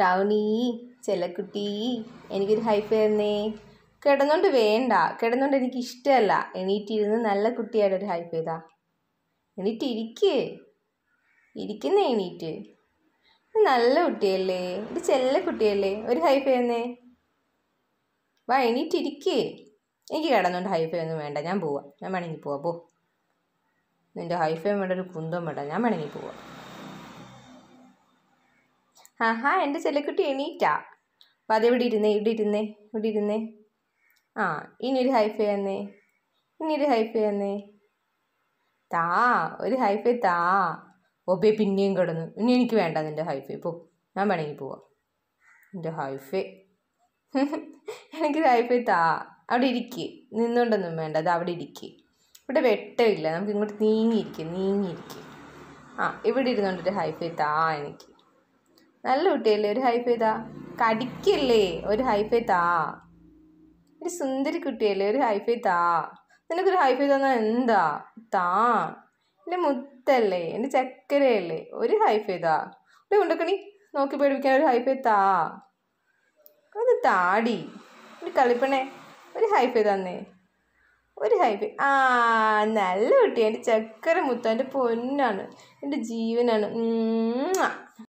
Downey ചെല്ലക്കുട്ടി എനിക്കൊരു hype തന്നേ കിടന്നോണ്ട് വേണ്ട. കിടന്നോണ്ട് എനിക്ക് ഇഷ്ടമല്ല എണീറ്റിരുന്ന് നല്ല കുട്ടിയായിട്ട് ഒരു ചെയ്താ. ഇതാ എണീറ്റ് ഇരിക്ക്. ഇരിക്കുന്ന എണീറ്റ്. നല്ല കുട്ടിയല്ലേ? ഇത് ചെല്ല കുട്ടിയല്ലേ ഒരു ഹൈപ്പ് തരുന്നേ. വാ എണീറ്റ് എനിക്ക് കിടന്നോണ്ട് ഹൈഫൈ ഒന്നും വേണ്ട. ഞാൻ പോവാം. ഞാൻ വേണമെങ്കിൽ പോവാം. പോ. നിന്റെ ഹൈഫൈ വേണ്ട ഒരു കുന്തം വേണ്ട. ഞാൻ വേണമെങ്കിൽ പോവാം. ആഹാ എന്റെ ചെല്ലക്കുട്ടി എണീറ്റാ. അപ്പം അത് ഇവിടെ ഇരുന്നേ ഇവിടെ ഇരുന്നേ ഇവിടെ ഇരുന്നേ. ആ ഇനിയൊരു ഹൈഫൈ തന്നേ ഇനിയൊരു ഹൈഫൈ തന്നേ താ ഒരു ഹൈഫൈ താ. ഒബെ പിന്നെയും കിടന്നു. ഇനി എനിക്ക് വേണ്ട നിന്റെ ഹൈഫൈ പോ ഞാൻ വേണമെങ്കിൽ പോവാം. എന്റെ ഹൈഫൈ എനിക്ക് ഹൈഫൈ താ. അവിടെ ഇരിക്ക്. നിന്നുകൊണ്ടൊന്നും വേണ്ട. അത് അവിടെ ഇരിക്ക്. ഇവിടെ വെട്ടമില്ല. നമുക്ക് ഇങ്ങോട്ട് നീങ്ങിയിരിക്കും നീങ്ങിയിരിക്കും. ആ ഇവിടെ ഇരുന്നുകൊണ്ടൊരു ഹൈഫൈ താ എനിക്ക്. നല്ല കുട്ടിയല്ലേ ഒരു ഹൈഫൈ താ. കടിക്കല്ലേ ഒരു ഹൈഫൈ താ. ഒരു സുന്ദരി കുട്ടിയല്ലേ ഒരു ഹൈഫൈ താ. നിനക്കൊരു ഹൈഫൈ തന്നാൽ എന്താ? താ. എന്റെ മുത്തല്ലേ എന്റെ ചക്കരയല്ലേ ഒരു ഹൈഫൈ താ. ഒരു കൊണ്ടുക്കണി നോക്കി പേടിപ്പിക്കാൻ ഒരു ഹൈഫൈ താ. അത് താടി. ഒരു കളിപ്പണേ ഒരു ഹൈഫൈ തന്നേ. ഒരു ഹൈഫൈ ആ നല്ല കുട്ടി എന്റെ ചക്കര മുത്ത എന്റെ പൊന്നാണ് എന്റെ ജീവനാണ്.